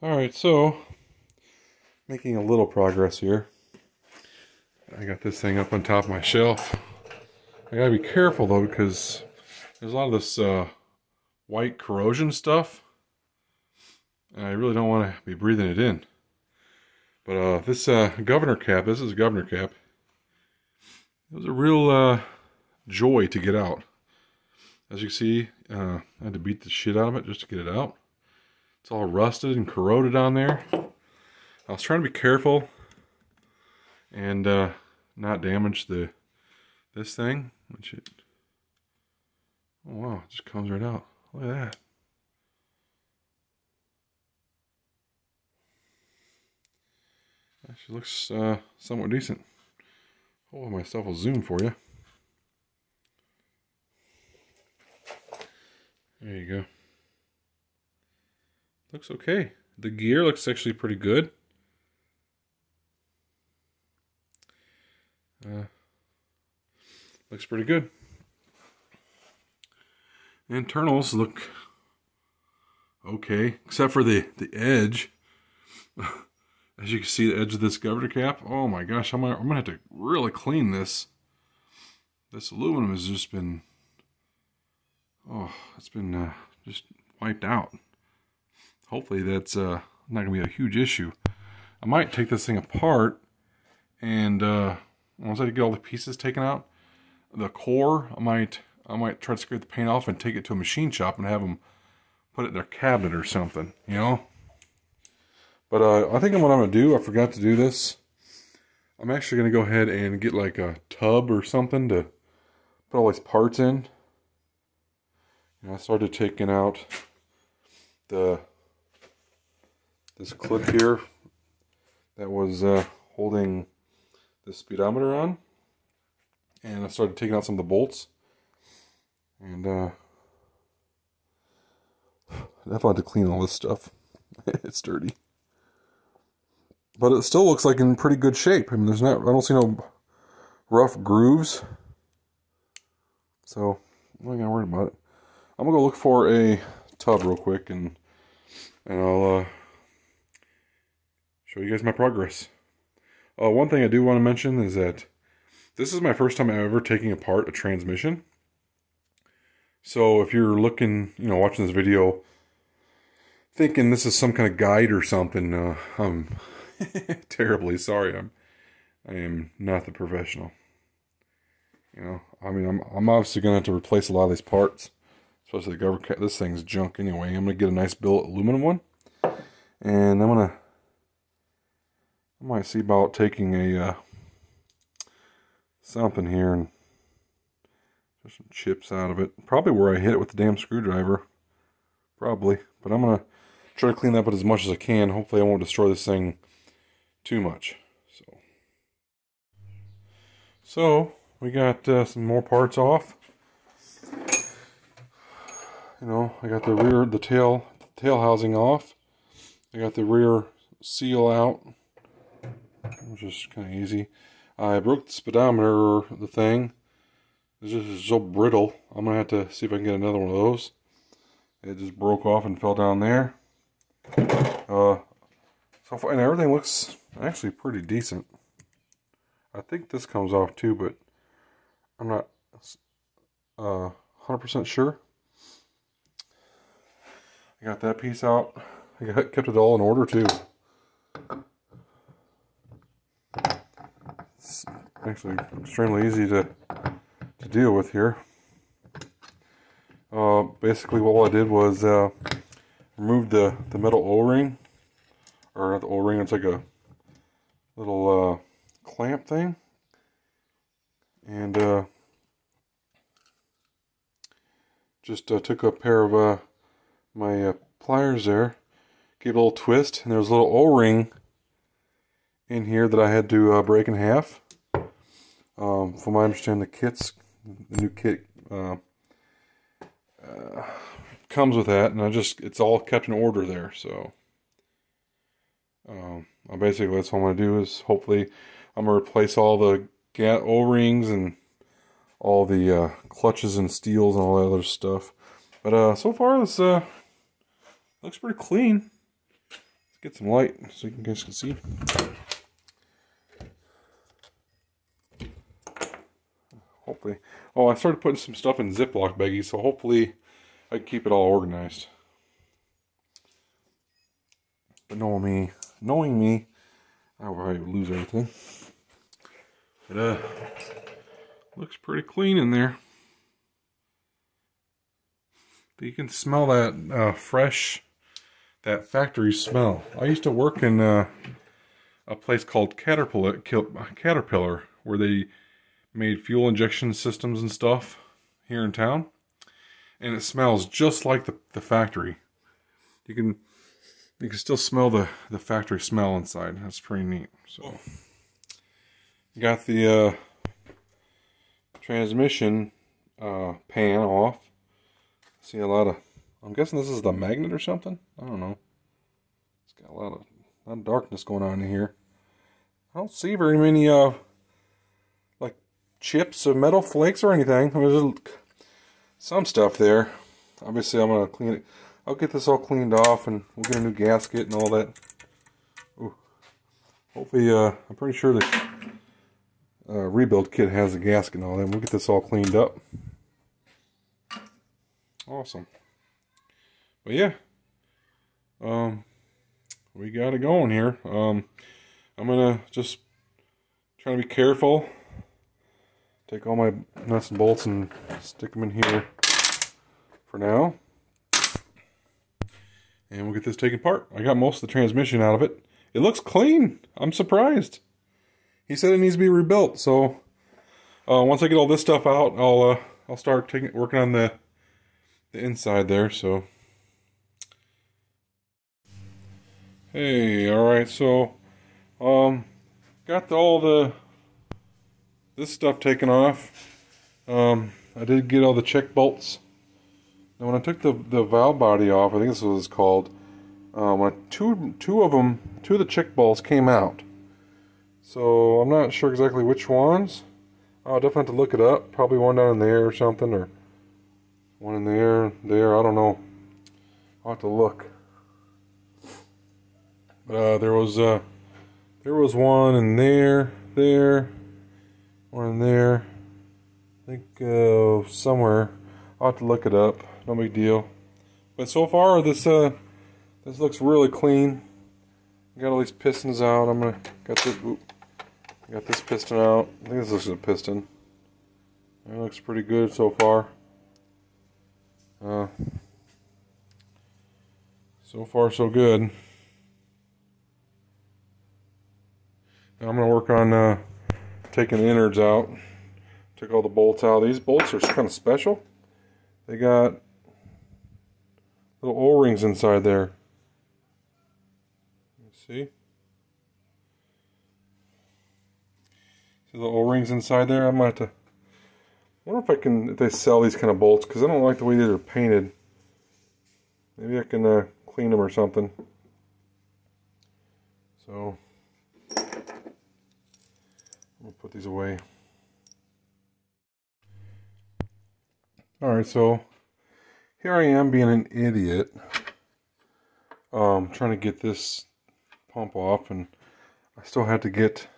Alright, so making a little progress here. I got this thing up on top of my shelf. I gotta be careful though because there's a lot of this uh, white corrosion stuff. And I really don't want to be breathing it in. But uh, this uh, governor cap, this is a governor cap. It was a real uh, joy to get out. As you can see, uh, I had to beat the shit out of it just to get it out. It's all rusted and corroded on there. I was trying to be careful and uh, not damage the this thing. Which it, oh wow, it just comes right out. Look at that. Actually looks uh, somewhat decent. Hold myself will zoom for you. There you go. Looks okay. The gear looks actually pretty good. Uh, looks pretty good. Internals look okay, except for the, the edge. As you can see, the edge of this governor cap. Oh my gosh, I'm gonna, I'm gonna have to really clean this. This aluminum has just been, oh, it's been uh, just wiped out hopefully that's uh, not gonna be a huge issue. I might take this thing apart and uh, once I get all the pieces taken out, the core, I might I might try to scrape the paint off and take it to a machine shop and have them put it in their cabinet or something, you know? But uh, I think what I'm gonna do, I forgot to do this. I'm actually gonna go ahead and get like a tub or something to put all these parts in. And I started taking out the this clip here that was uh, holding the speedometer on. And I started taking out some of the bolts. And uh, I had to clean all this stuff. it's dirty. But it still looks like in pretty good shape. I mean, there's not, I don't see no rough grooves. So, I'm not gonna worry about it. I'm gonna go look for a tub real quick and and I'll uh, show you guys my progress. Uh, one thing I do want to mention is that this is my first time ever taking apart a transmission. So if you're looking, you know, watching this video, thinking this is some kind of guide or something, uh, I'm terribly sorry. I'm, I am not the professional. You know, I mean, I'm, I'm obviously going to have to replace a lot of these parts, especially the governor. This thing's junk anyway. I'm going to get a nice billet aluminum one, and I'm going to I see about taking a uh, something here and just some chips out of it. Probably where I hit it with the damn screwdriver. Probably. But I'm going to try to clean that up as much as I can. Hopefully I won't destroy this thing too much. So, so we got uh, some more parts off. You know, I got the rear, the tail, tail housing off. I got the rear seal out is kind of easy. I broke the speedometer, the thing. It's just so brittle. I'm going to have to see if I can get another one of those. It just broke off and fell down there. Uh, so far, and everything looks actually pretty decent. I think this comes off too, but I'm not uh, 100% sure. I got that piece out. I got, kept it all in order too. Actually extremely easy to, to deal with here. Uh, basically what I did was uh, remove the, the metal O-ring, or not the O-ring, it's like a little uh, clamp thing. And uh, just uh, took a pair of uh, my uh, pliers there, gave a little twist, and there was a little O-ring in here that I had to uh, break in half. Um, from my understanding, the kits, the new kit uh, uh, comes with that, and I just it's all kept in order there. So, um, basically that's what I'm gonna do is hopefully I'm gonna replace all the O rings and all the uh, clutches and steels and all that other stuff. But uh, so far this uh, looks pretty clean. Let's get some light so you guys can see. Hopefully. Oh, I started putting some stuff in Ziploc baggies, so hopefully I can keep it all organized. But knowing me, knowing me, I will probably lose everything. But uh, looks pretty clean in there. You can smell that uh, fresh, that factory smell. I used to work in uh, a place called Caterpillar, Caterpillar, where they made fuel injection systems and stuff here in town. And it smells just like the, the factory. You can you can still smell the, the factory smell inside. That's pretty neat. So got the uh, transmission uh, pan off. See a lot of I'm guessing this is the magnet or something. I don't know. It's got a lot of, a lot of darkness going on in here. I don't see very many uh chips of metal flakes or anything. There's some stuff there. Obviously, I'm gonna clean it. I'll get this all cleaned off and we'll get a new gasket and all that. Ooh. Hopefully, uh, I'm pretty sure the uh, rebuild kit has a gasket and all that. We'll get this all cleaned up. Awesome. But yeah, um, we got it going here. Um, I'm gonna just try to be careful. Take all my nuts and bolts and stick them in here for now. And we'll get this taken apart. I got most of the transmission out of it. It looks clean. I'm surprised. He said it needs to be rebuilt. So uh, once I get all this stuff out, I'll uh, I'll start taking working on the the inside there. So Hey, all right, so um, got the, all the this stuff taken off. Um, I did get all the check bolts. Now, when I took the the valve body off, I think this was called. Uh, when I, two two of them, two of the check bolts came out. So I'm not sure exactly which ones. I'll definitely have to look it up. Probably one down in there or something, or one in there, there. I don't know. I'll have to look. Uh, there was uh, there was one in there, there, one in there. I think uh, somewhere. I'll have to look it up. No big deal. But so far, this uh, this looks really clean. Got all these pistons out. I'm gonna got this. Got this piston out. I think this is a piston. It looks pretty good so far. Uh, so far, so good. I'm going to work on uh, taking the innards out. Took all the bolts out. These bolts are kind of special. They got little O-rings inside there. See? See the O-rings inside there? I'm going to have to... I wonder if I can, if they sell these kind of bolts, because I don't like the way they're painted. Maybe I can uh, clean them or something. So... We'll put these away. Alright, so here I am being an idiot. Um, trying to get this pump off and I still had to get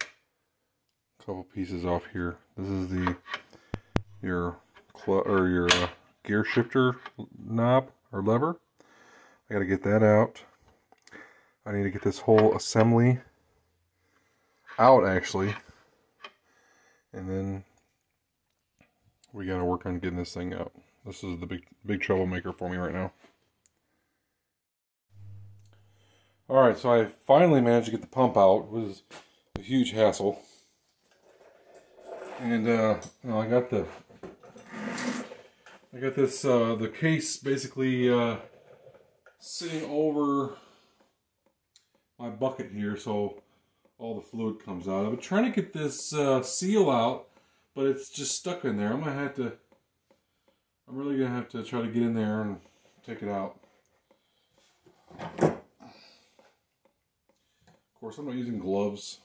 a couple pieces off here. This is the your or your uh, gear shifter knob or lever. I got to get that out. I need to get this whole assembly out actually. And then we got to work on getting this thing out. This is the big big troublemaker for me right now. Alright, so I finally managed to get the pump out. It was a huge hassle. And uh, I got the I got this uh, the case basically uh, sitting over my bucket here so all the fluid comes out. I've been trying to get this uh, seal out, but it's just stuck in there. I'm gonna have to. I'm really gonna have to try to get in there and take it out. Of course, I'm not using gloves.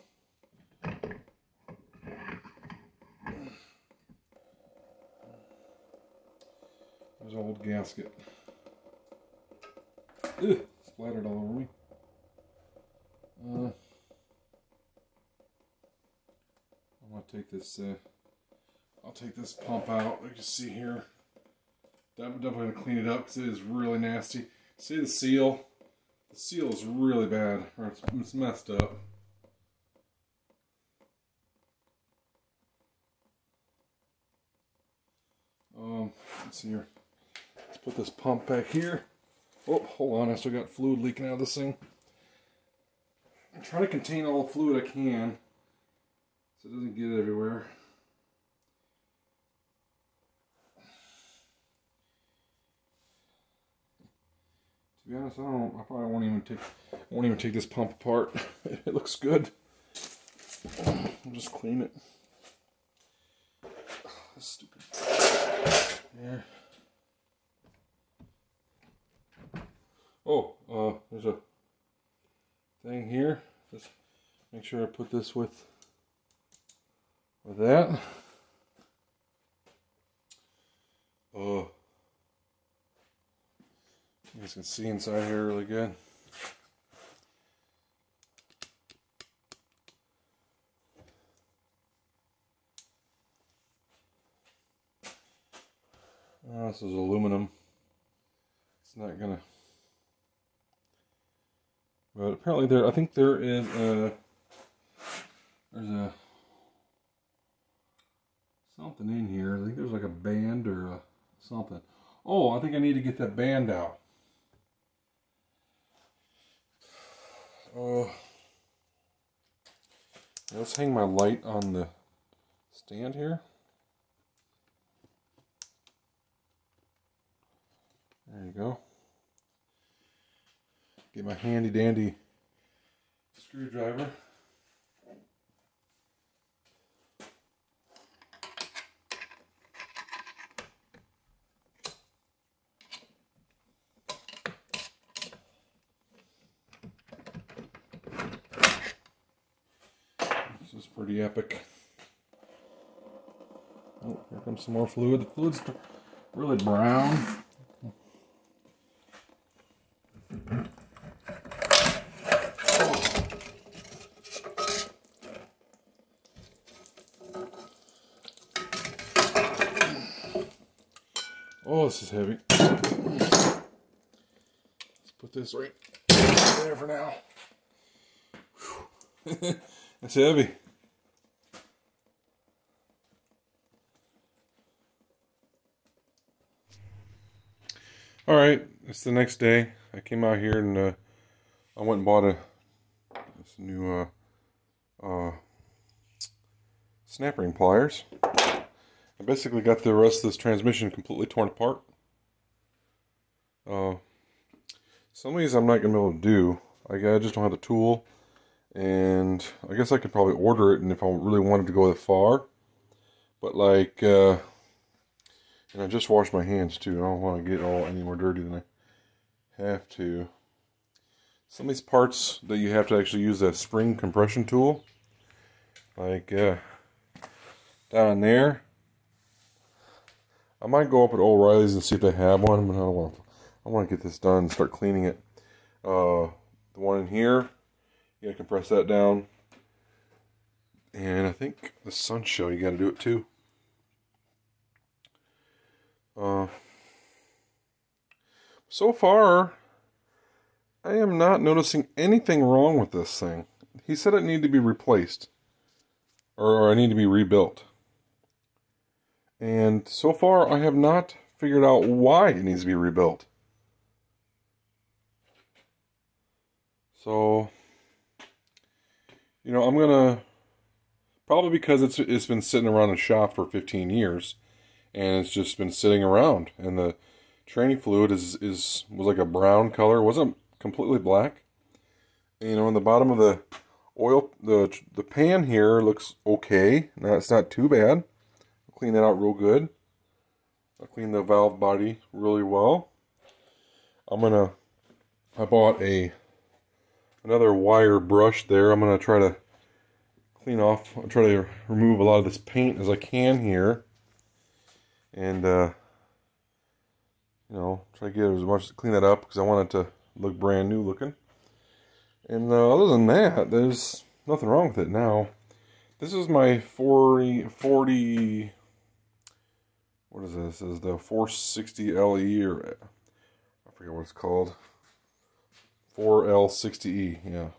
There's an old gasket. Ugh, splattered all over me. Uh, I'm gonna take this. Uh, I'll take this pump out. You can see here. I'm definitely gonna clean it up because it is really nasty. See the seal? The seal is really bad, or it's, it's messed up. Um, let's see here. Let's put this pump back here. Oh, hold on, I still got fluid leaking out of this thing. I'm trying to contain all the fluid I can it doesn't get everywhere. To be honest, I don't. I probably won't even take. Won't even take this pump apart. it looks good. I'll just clean it. Oh, stupid. Yeah. Oh, uh, there's a thing here. Just make sure I put this with with that. Oh. You guys can see inside here really good. Oh, this is aluminum. It's not gonna. But apparently there, I think there is a, there's a, something in here. I think there's like a band or a, something. Oh, I think I need to get that band out. Uh, let's hang my light on the stand here. There you go. Get my handy dandy screwdriver. This is pretty epic. Oh, here comes some more fluid. The fluid's really brown. Oh, this is heavy. Let's put this right there for now. That's heavy. All right, it's the next day. I came out here and uh, I went and bought a this new uh, uh, snap ring pliers. I basically got the rest of this transmission completely torn apart. Uh, some of these I'm not going to be able to do. I just don't have the tool. And I guess I could probably order it and if I really wanted to go that far. But like, uh, and I just washed my hands too. I don't want to get all any more dirty than I have to. Some of these parts that you have to actually use that spring compression tool. Like, uh, down there I might go up at O'Reilly's and see if they have one, but I want to. I want to get this done and start cleaning it. Uh, the one in here, you gotta compress that down. And I think the Sunshell, you gotta do it too. Uh, so far, I am not noticing anything wrong with this thing. He said it needed to be replaced, or I need to be rebuilt. And so far, I have not figured out why it needs to be rebuilt. So, you know, I'm gonna probably because it's it's been sitting around the shop for 15 years, and it's just been sitting around, and the training fluid is is was like a brown color, it wasn't completely black. And, you know, in the bottom of the oil, the the pan here looks okay. Now it's not too bad I'll clean that out real good. I clean the valve body really well. I'm gonna, I bought a, another wire brush there. I'm gonna try to clean off, I'll try to remove a lot of this paint as I can here. And, uh, you know, try to get as much to clean that up because I want it to look brand new looking. And uh, other than that, there's nothing wrong with it now. This is my 40, 40 what is this? this is the 460 LE or I forget what it's called. 4L60E, yeah.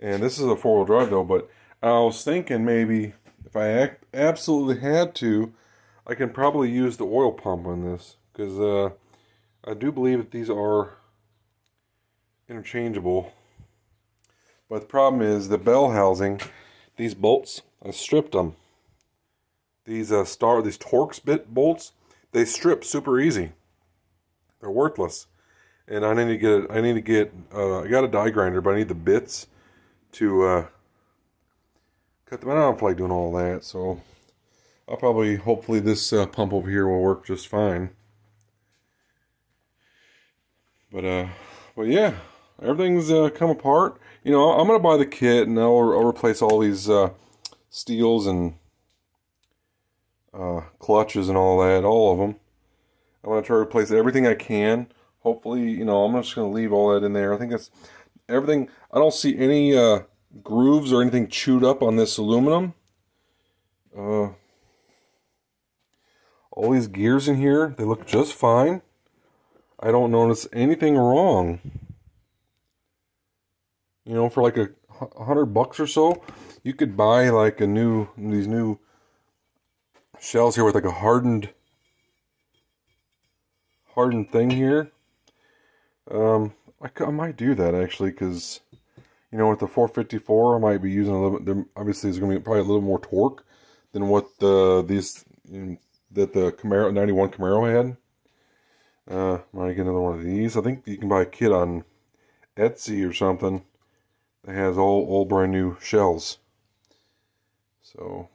And this is a four-wheel drive though, but I was thinking maybe if I absolutely had to, I can probably use the oil pump on this because uh, I do believe that these are interchangeable. But the problem is the bell housing, these bolts, I stripped them. These uh, star, these Torx bit bolts, they strip super easy. They're worthless, and I need to get. I need to get. Uh, I got a die grinder, but I need the bits to uh, cut them. I don't feel like doing all that, so I'll probably. Hopefully, this uh, pump over here will work just fine. But uh, but yeah, everything's uh, come apart. You know, I'm gonna buy the kit and I'll, I'll replace all these uh, steels and uh, clutches and all that, all of them. I'm gonna try to replace everything I can. Hopefully, you know, I'm just gonna leave all that in there. I think that's everything. I don't see any uh, grooves or anything chewed up on this aluminum. Uh, all these gears in here, they look just fine. I don't notice anything wrong. You know, for like a hundred bucks or so, you could buy like a new these new shells here with like a hardened hardened thing here. Um, I, I might do that actually because you know with the 454 I might be using a little bit. Obviously, there's going to be probably a little more torque than what the these you know, that the Camaro 91 Camaro had. Uh, might get another one of these. I think you can buy a kit on Etsy or something that has all, all brand new shells. So,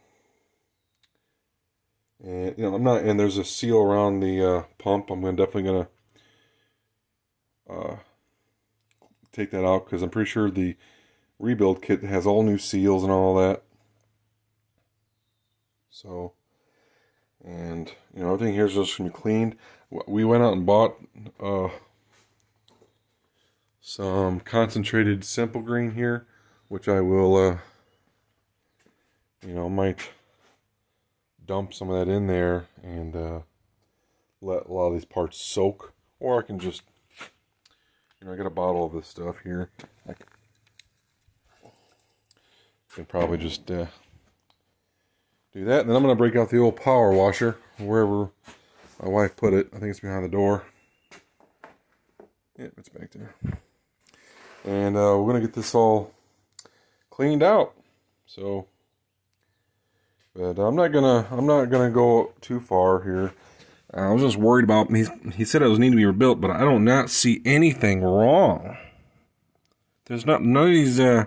and you know, I'm not, and there's a seal around the uh, pump. I'm gonna, definitely gonna uh, take that out because I'm pretty sure the rebuild kit has all new seals and all that. So, and you know, everything here is just gonna be cleaned we went out and bought uh, some concentrated simple green here, which I will, uh, you know, might dump some of that in there and uh, let a lot of these parts soak, or I can just, you know, I got a bottle of this stuff here. I can probably just uh, do that. And then I'm going to break out the old power washer wherever my wife put it. I think it's behind the door. Yep, it's back there. And uh, we're going to get this all cleaned out. So, but I'm not gonna I'm not gonna go too far here. I was just worried about he. He said it was need to be rebuilt, but I don't not see anything wrong. There's not none of these uh,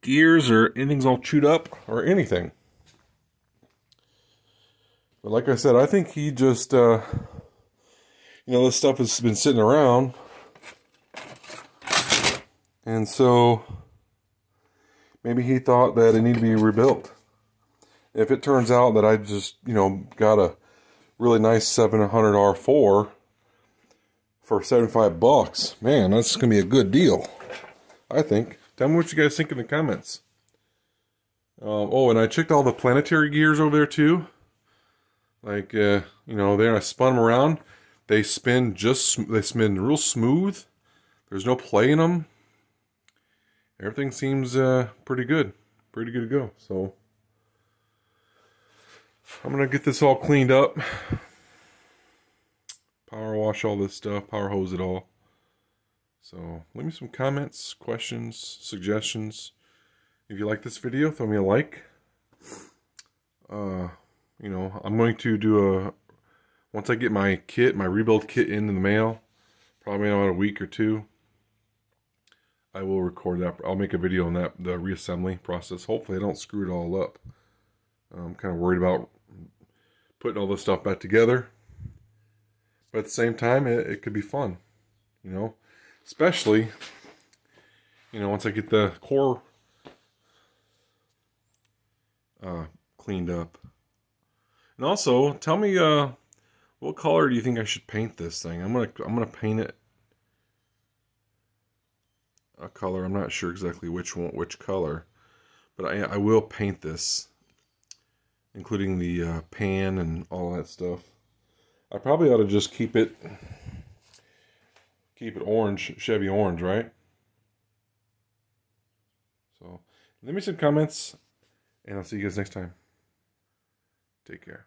gears or anything's all chewed up or anything. But like I said, I think he just, uh, you know, this stuff has been sitting around. And so maybe he thought that it needed to be rebuilt. If it turns out that I just, you know, got a really nice 700 R4 for 75 bucks, man, that's going to be a good deal. I think. Tell me what you guys think in the comments. Um, oh, and I checked all the planetary gears over there too. Like, uh, you know, there I spun them around. They spin just, they spin real smooth. There's no play in them. Everything seems uh, pretty good. Pretty good to go. So, I'm to get this all cleaned up. Power wash all this stuff. Power hose it all. So, leave me some comments, questions, suggestions. If you like this video, throw me a like. Uh, you know, I'm going to do a, once I get my kit, my rebuild kit in the mail, probably in about a week or two, I will record that. I'll make a video on that, the reassembly process. Hopefully I don't screw it all up. I'm kind of worried about putting all this stuff back together. But at the same time, it, it could be fun, you know, especially, you know, once I get the core uh, cleaned up. And also, tell me uh, what color do you think I should paint this thing? I'm gonna I'm gonna paint it. a color. I'm not sure exactly which one, which color, but I, I will paint this, including the uh, pan and all that stuff. I probably ought to just keep it, keep it orange, Chevy orange, right? So, leave me some comments, and I'll see you guys next time. Take care.